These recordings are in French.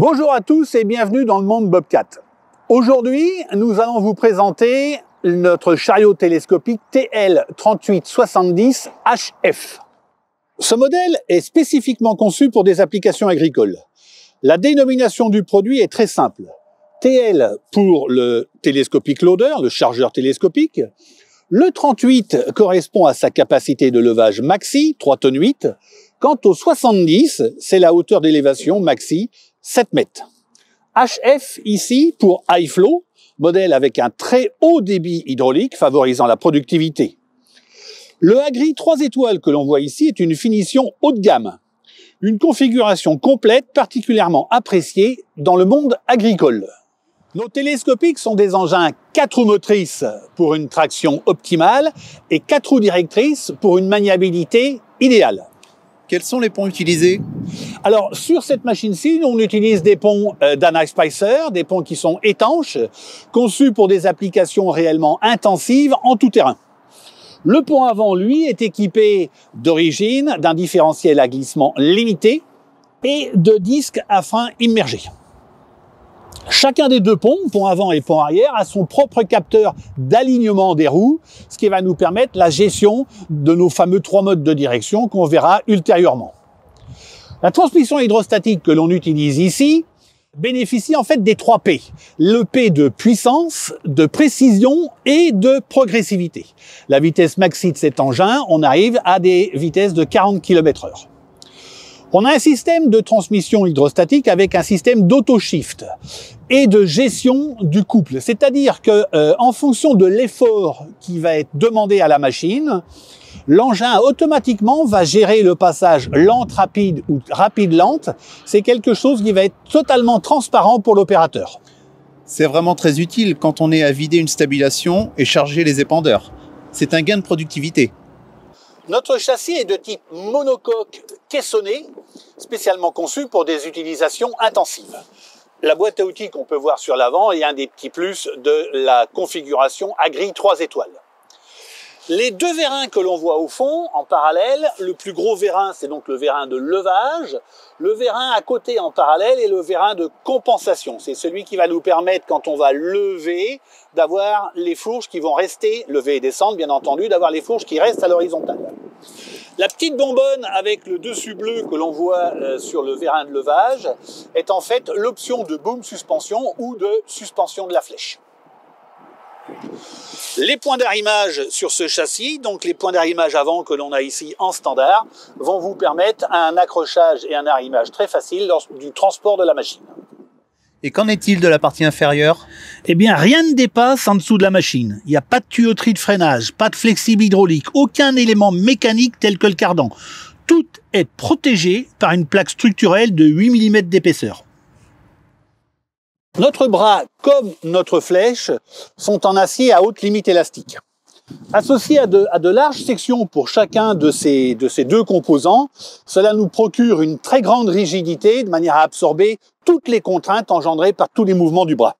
Bonjour à tous et bienvenue dans le monde Bobcat. Aujourd'hui, nous allons vous présenter notre chariot télescopique TL3870HF. Ce modèle est spécifiquement conçu pour des applications agricoles. La dénomination du produit est très simple. TL pour le télescopique loader, le chargeur télescopique. Le 38 correspond à sa capacité de levage maxi, 3 tonnes 8. Quant au 70, c'est la hauteur d'élévation maxi, 7 mètres. HF ici pour high flow, modèle avec un très haut débit hydraulique favorisant la productivité. Le Agri 3 étoiles que l'on voit ici est une finition haut de gamme, une configuration complète particulièrement appréciée dans le monde agricole. Nos télescopiques sont des engins 4 roues motrices pour une traction optimale et 4 roues directrices pour une maniabilité idéale. Quels sont les ponts utilisés Alors, sur cette machine-ci, on utilise des ponts euh, d'Ana Spicer, des ponts qui sont étanches, conçus pour des applications réellement intensives en tout terrain. Le pont avant, lui, est équipé d'origine d'un différentiel à glissement limité et de disques à frein immergés. Chacun des deux ponts, pont avant et pont arrière, a son propre capteur d'alignement des roues, ce qui va nous permettre la gestion de nos fameux trois modes de direction qu'on verra ultérieurement. La transmission hydrostatique que l'on utilise ici bénéficie en fait des trois P. Le P de puissance, de précision et de progressivité. La vitesse maxi de cet engin, on arrive à des vitesses de 40 km heure. On a un système de transmission hydrostatique avec un système d'auto-shift et de gestion du couple. C'est-à-dire que euh, en fonction de l'effort qui va être demandé à la machine, l'engin automatiquement va gérer le passage lente rapide ou rapide lente. C'est quelque chose qui va être totalement transparent pour l'opérateur. C'est vraiment très utile quand on est à vider une stabilation et charger les épandeurs. C'est un gain de productivité. Notre châssis est de type monocoque caissonné, spécialement conçu pour des utilisations intensives. La boîte à outils qu'on peut voir sur l'avant est un des petits plus de la configuration Agri 3 étoiles. Les deux vérins que l'on voit au fond, en parallèle, le plus gros vérin, c'est donc le vérin de levage. Le vérin à côté, en parallèle, est le vérin de compensation. C'est celui qui va nous permettre, quand on va lever, d'avoir les fourches qui vont rester, lever et descendre, bien entendu, d'avoir les fourches qui restent à l'horizontale. La petite bonbonne avec le dessus bleu que l'on voit euh, sur le vérin de levage est en fait l'option de boom suspension ou de suspension de la flèche. Les points d'arrimage sur ce châssis, donc les points d'arrimage avant que l'on a ici en standard, vont vous permettre un accrochage et un arrimage très facile lors du transport de la machine. Et qu'en est-il de la partie inférieure? Eh bien, rien ne dépasse en dessous de la machine. Il n'y a pas de tuyauterie de freinage, pas de flexible hydraulique, aucun élément mécanique tel que le cardan. Tout est protégé par une plaque structurelle de 8 mm d'épaisseur. Notre bras, comme notre flèche, sont en acier à haute limite élastique. Associé à de, larges sections pour chacun de ces, de ces deux composants, cela nous procure une très grande rigidité de manière à absorber toutes les contraintes engendrées par tous les mouvements du bras.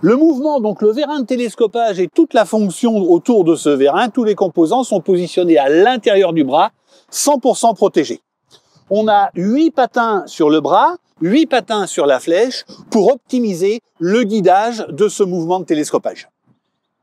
Le mouvement, donc le vérin de télescopage et toute la fonction autour de ce vérin, tous les composants sont positionnés à l'intérieur du bras, 100% protégés. On a 8 patins sur le bras, 8 patins sur la flèche pour optimiser le guidage de ce mouvement de télescopage.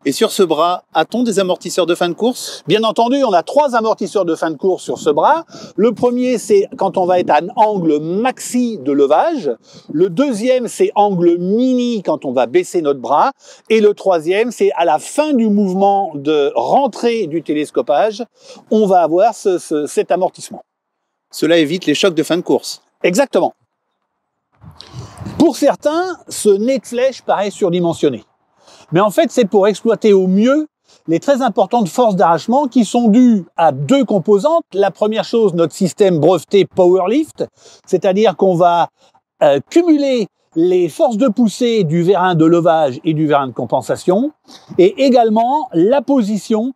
Et sur ce bras, a-t-on des amortisseurs de fin de course? Bien entendu, on a trois amortisseurs de fin de course sur ce bras. Le premier, c'est quand on va être à un angle maxi de levage. Le deuxième, c'est angle mini quand on va baisser notre bras. Et le troisième, c'est à la fin du mouvement de rentrée du télescopage, on va avoir cet amortissement. Cela évite les chocs de fin de course. Exactement. Pour certains, ce nez de flèche paraît surdimensionné. Mais en fait, c'est pour exploiter au mieux les très importantes forces d'arrachement qui sont dues à deux composantes. La première chose, notre système breveté Powerlift, c'est-à-dire qu'on va euh, cumuler les forces de poussée du vérin de levage et du vérin de compensation, et également la position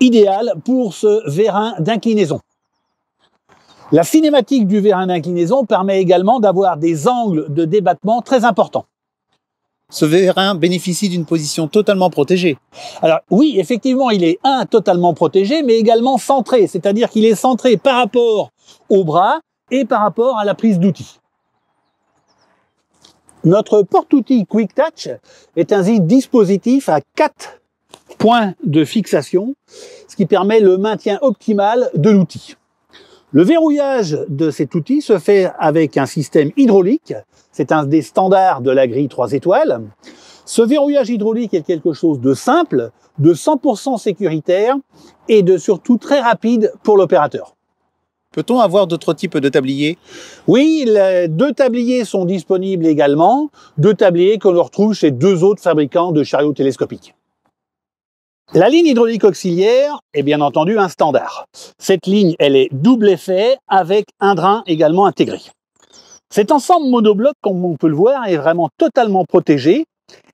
idéale pour ce vérin d'inclinaison. La cinématique du vérin d'inclinaison permet également d'avoir des angles de débattement très importants. Ce vérin bénéficie d'une position totalement protégée. Alors oui, effectivement, il est un totalement protégé, mais également centré, c'est-à-dire qu'il est centré par rapport au bras et par rapport à la prise d'outil. Notre porte-outil Quick Touch est un dispositif à quatre points de fixation, ce qui permet le maintien optimal de l'outil. Le verrouillage de cet outil se fait avec un système hydraulique. C'est un des standards de la grille 3 étoiles. Ce verrouillage hydraulique est quelque chose de simple, de 100% sécuritaire et de surtout très rapide pour l'opérateur. Peut-on avoir d'autres types de tabliers? Oui, deux tabliers sont disponibles également, deux tabliers que l'on retrouve chez deux autres fabricants de chariots télescopiques. La ligne hydraulique auxiliaire est bien entendu un standard. Cette ligne, elle est double effet avec un drain également intégré. Cet ensemble monobloc, comme on peut le voir, est vraiment totalement protégé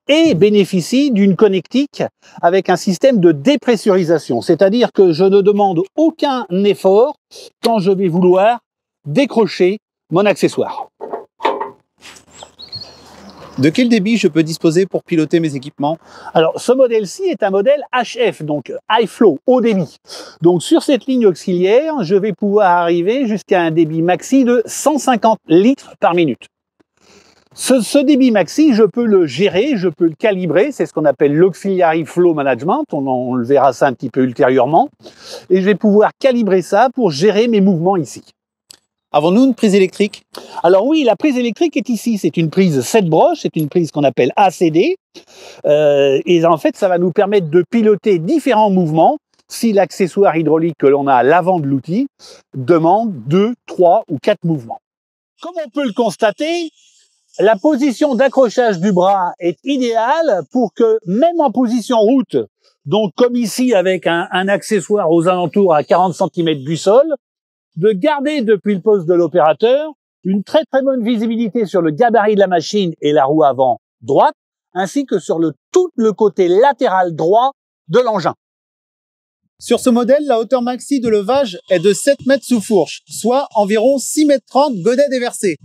et bénéficie d'une connectique avec un système de dépressurisation, c'est-à-dire que je ne demande aucun effort quand je vais vouloir décrocher mon accessoire. De quel débit je peux disposer pour piloter mes équipements? Alors, ce modèle-ci est un modèle HF, donc High Flow, haut débit. Donc, sur cette ligne auxiliaire, je vais pouvoir arriver jusqu'à un débit maxi de 150 litres par minute. Ce, débit maxi, je peux le gérer, je peux le calibrer, c'est ce qu'on appelle l'auxiliary flow management, on, on, le verra ça un petit peu ultérieurement, et je vais pouvoir calibrer ça pour gérer mes mouvements ici. Avons-nous une prise électrique? Alors oui, la prise électrique est ici, c'est une prise 7 broches, c'est une prise qu'on appelle ACD, euh, et en fait ça va nous permettre de piloter différents mouvements. Si l'accessoire hydraulique que l'on a à l'avant de l'outil demande 2, 3 ou 4 mouvements. Comme on peut le constater, la position d'accrochage du bras est idéale pour que, même en position route, donc comme ici avec un, accessoire aux alentours à 40 cm du sol, de garder depuis le poste de l'opérateur une très très bonne visibilité sur le gabarit de la machine et la roue avant droite, ainsi que sur le, tout le côté latéral droit de l'engin. Sur ce modèle, la hauteur maxi de levage est de 7 mètres sous fourche, soit environ 6 mètres 30 godet déversé.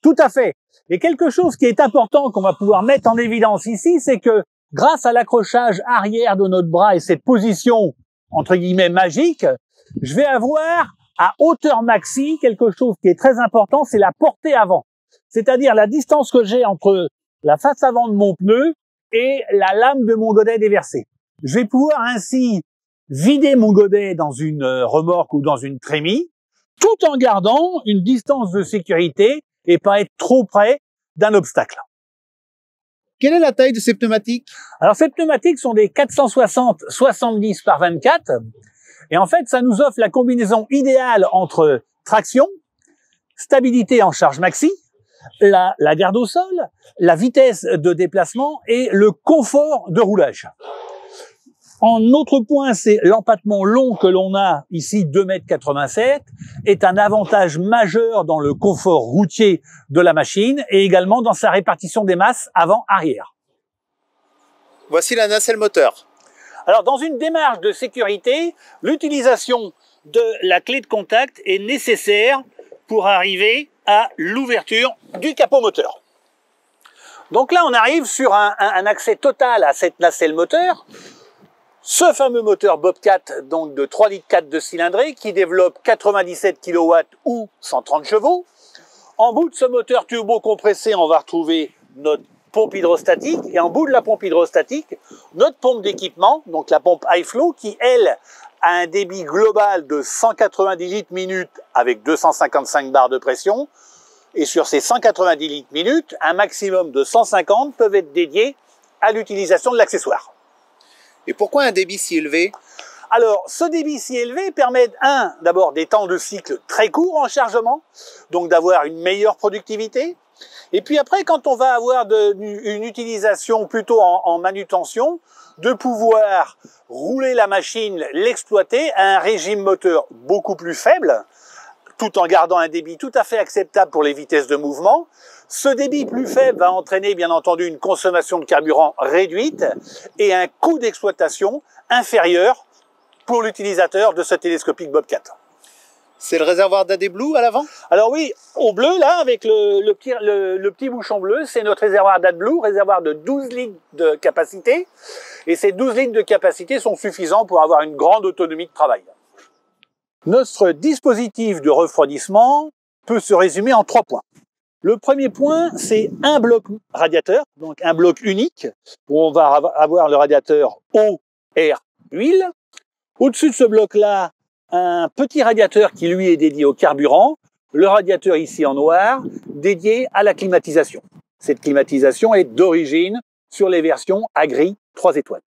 Tout à fait. Et quelque chose qui est important qu'on va pouvoir mettre en évidence ici, c'est que grâce à l'accrochage arrière de notre bras et cette position, entre guillemets, magique, je vais avoir à hauteur maxi quelque chose qui est très important, c'est la portée avant. C'est-à-dire la distance que j'ai entre la face avant de mon pneu et la lame de mon godet déversé. Je vais pouvoir ainsi vider mon godet dans une euh, remorque ou dans une trémie, tout en gardant une distance de sécurité et pas être trop près d'un obstacle. Quelle est la taille de ces pneumatiques? Alors ces pneumatiques sont des 460 70 par 24 et en fait ça nous offre la combinaison idéale entre traction, stabilité en charge maxi, la, la garde au sol, la vitesse de déplacement et le confort de roulage. En autre point, c'est l'empattement long que l'on a ici, 2,87 m, est un avantage majeur dans le confort routier de la machine et également dans sa répartition des masses avant-arrière. Voici la nacelle moteur. Alors, dans une démarche de sécurité, l'utilisation de la clé de contact est nécessaire pour arriver à l'ouverture du capot moteur. Donc là, on arrive sur un, accès total à cette nacelle moteur ce fameux moteur Bobcat, donc de 3 litres 4 de cylindrée, qui développe 97 kW ou 130 chevaux. En bout de ce moteur turbo compressé, on va retrouver notre pompe hydrostatique et en bout de la pompe hydrostatique, notre pompe d'équipement, donc la pompe high flow, qui elle a un débit global de 190 litres minute avec 255 bars de pression. Et sur ces 190 litres minute, un maximum de 150 peuvent être dédiés à l'utilisation de l'accessoire. Et pourquoi un débit si élevé? Alors, ce débit si élevé permet, un, d'abord des temps de cycle très courts en chargement, donc d'avoir une meilleure productivité. Et puis après, quand on va avoir une utilisation plutôt en, manutention, de pouvoir rouler la machine, l'exploiter à un régime moteur beaucoup plus faible, tout en gardant un débit tout à fait acceptable pour les vitesses de mouvement. Ce débit plus faible va entraîner bien entendu une consommation de carburant réduite et un coût d'exploitation inférieur pour l'utilisateur de ce télescopique Bobcat. C'est le réservoir d'AdBlue à l'avant? Alors oui, au bleu, là, avec le, petit, bouchon bleu, c'est notre réservoir d'AdBlue, réservoir de 12 litres de capacité. Et ces 12 litres de capacité sont suffisants pour avoir une grande autonomie de travail. Notre dispositif de refroidissement peut se résumer en trois points. Le premier point, c'est un bloc radiateur, donc un bloc unique, où on va avoir le radiateur eau, air, huile. Au-dessus de ce bloc-là, un petit radiateur qui lui est dédié au carburant, le radiateur ici en noir, dédié à la climatisation. Cette climatisation est d'origine sur les versions à gris 3 étoiles.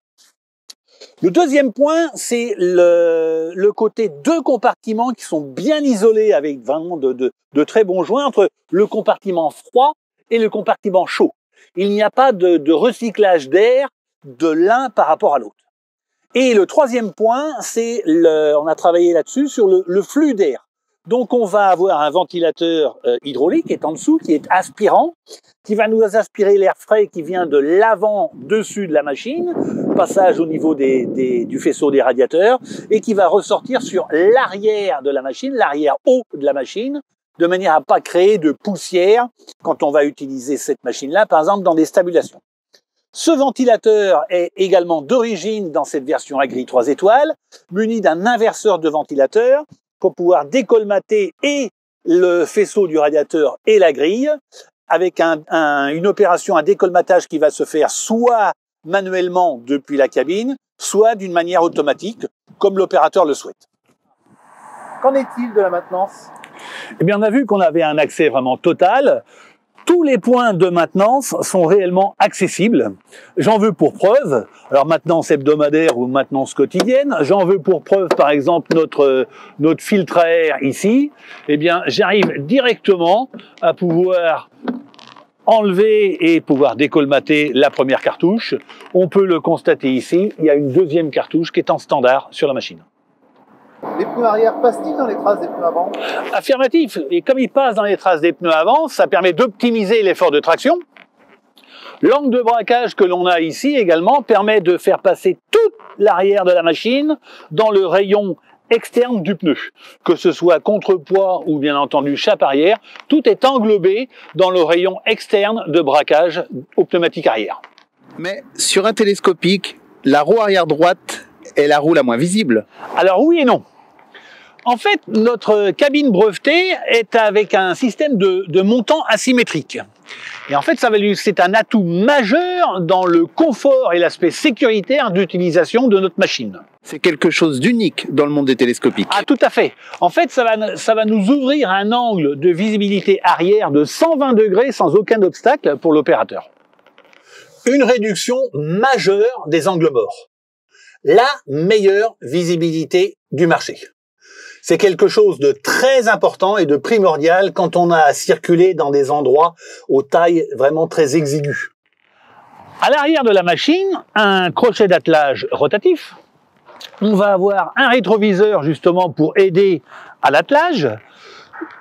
Le deuxième point, c'est le, côté deux compartiments qui sont bien isolés avec vraiment de, très bons joints entre le compartiment froid et le compartiment chaud. Il n'y a pas de, recyclage d'air de l'un par rapport à l'autre. Et le troisième point, c'est on a travaillé là-dessus sur le flux d'air. Donc on va avoir un ventilateur euh, hydraulique qui est en dessous, qui est aspirant, qui va nous aspirer l'air frais qui vient de l'avant dessus de la machine, passage au niveau du faisceau des radiateurs, et qui va ressortir sur l'arrière de la machine, l'arrière haut de la machine, de manière à pas créer de poussière quand on va utiliser cette machine-là, par exemple dans des stabulations. Ce ventilateur est également d'origine dans cette version Agri 3 étoiles, muni d'un inverseur de ventilateur pour pouvoir décolmater et le faisceau du radiateur et la grille avec une opération, un décolmatage qui va se faire soit manuellement depuis la cabine, soit d'une manière automatique, comme l'opérateur le souhaite. Qu'en est-il de la maintenance? Eh bien, on a vu qu'on avait un accès vraiment total tous les points de maintenance sont réellement accessibles. J'en veux pour preuve, alors maintenance hebdomadaire ou maintenance quotidienne, j'en veux pour preuve par exemple notre, notre filtre à air ici, eh bien j'arrive directement à pouvoir enlever et pouvoir décolmater la première cartouche. On peut le constater ici, il y a une deuxième cartouche qui est en standard sur la machine. Les pneus arrière passent-ils dans les traces des pneus avant? Affirmatif. Et comme ils passent dans les traces des pneus avant, ça permet d'optimiser l'effort de traction. L'angle de braquage que l'on a ici également permet de faire passer toute l'arrière de la machine dans le rayon externe du pneu. Que ce soit contrepoids ou bien entendu chape arrière, tout est englobé dans le rayon externe de braquage au pneumatique arrière. Mais sur un télescopique, la roue arrière droite est la roue la moins visible Alors oui et non. En fait, notre cabine brevetée est avec un système de, de montant asymétrique. Et en fait, ça c'est un atout majeur dans le confort et l'aspect sécuritaire d'utilisation de notre machine. C'est quelque chose d'unique dans le monde des télescopiques. Ah, tout à fait. En fait, ça va, ça va nous ouvrir un angle de visibilité arrière de 120 degrés sans aucun obstacle pour l'opérateur. Une réduction majeure des angles morts la meilleure visibilité du marché. C'est quelque chose de très important et de primordial quand on a à circuler dans des endroits aux tailles vraiment très exiguës. À l'arrière de la machine, un crochet d'attelage rotatif. On va avoir un rétroviseur justement pour aider à l'attelage,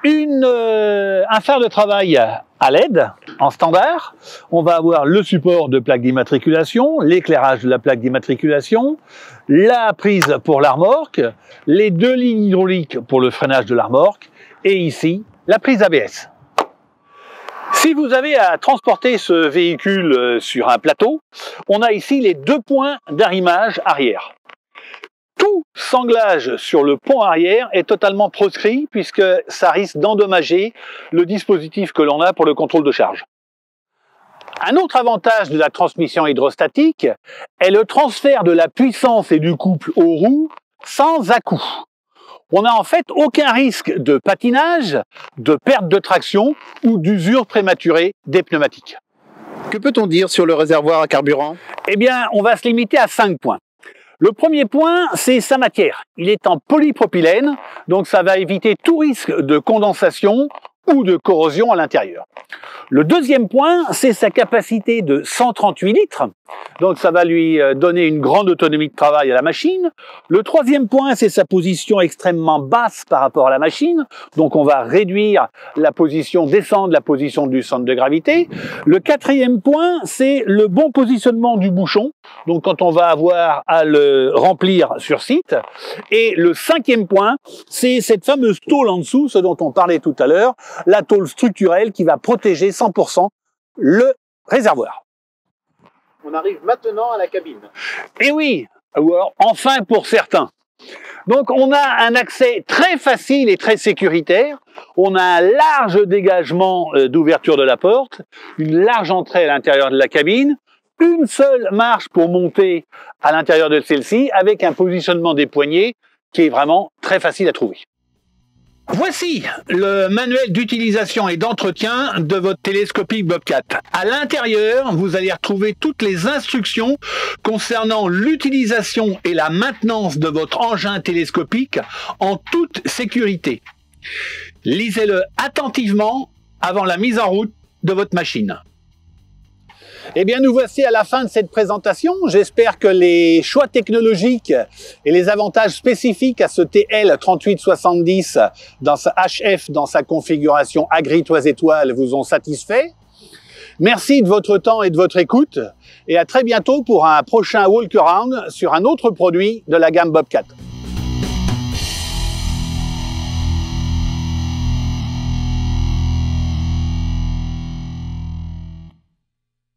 euh, un fer de travail à LED en standard. On va avoir le support de plaque d'immatriculation, l'éclairage de la plaque d'immatriculation, la prise pour l'armorque, les deux lignes hydrauliques pour le freinage de l'armorque et ici la prise ABS. Si vous avez à transporter ce véhicule euh, sur un plateau, on a ici les deux points d'arrimage arrière tout sanglage sur le pont arrière est totalement proscrit puisque ça risque d'endommager le dispositif que l'on a pour le contrôle de charge. Un autre avantage de la transmission hydrostatique est le transfert de la puissance et du couple aux roues sans à-coup. On n'a en fait aucun risque de patinage, de perte de traction ou d'usure prématurée des pneumatiques. Que peut-on dire sur le réservoir à carburant? Eh bien, on va se limiter à 5 points. Le premier point, c'est sa matière. Il est en polypropylène, donc ça va éviter tout risque de condensation ou de corrosion à l'intérieur. Le deuxième point, c'est sa capacité de 138 litres. Donc ça va lui euh, donner une grande autonomie de travail à la machine. Le troisième point, c'est sa position extrêmement basse par rapport à la machine. Donc on va réduire la position, descendre la position du centre de gravité. Le quatrième point, c'est le bon positionnement du bouchon. Donc quand on va avoir à le remplir sur site. Et le cinquième point, c'est cette fameuse tôle en dessous, ce dont on parlait tout à l'heure, la tôle structurelle qui va protéger 100% le réservoir. On arrive maintenant à la cabine. Et eh oui, ou alors enfin pour certains. Donc on a un accès très facile et très sécuritaire. On a un large dégagement euh, d'ouverture de la porte, une large entrée à l'intérieur de la cabine, une seule marche pour monter à l'intérieur de celle-ci avec un positionnement des poignets qui est vraiment très facile à trouver. Voici le manuel d'utilisation et d'entretien de votre télescopique Bobcat. À l'intérieur, vous allez retrouver toutes les instructions concernant l'utilisation et la maintenance de votre engin télescopique en toute sécurité. Lisez-le attentivement avant la mise en route de votre machine. Eh bien, nous voici à la fin de cette présentation. J'espère que les choix technologiques et les avantages spécifiques à ce TL3870 dans sa HF, dans sa configuration agri toise étoile vous ont satisfait. Merci de votre temps et de votre écoute et à très bientôt pour un prochain walk around sur un autre produit de la gamme Bobcat.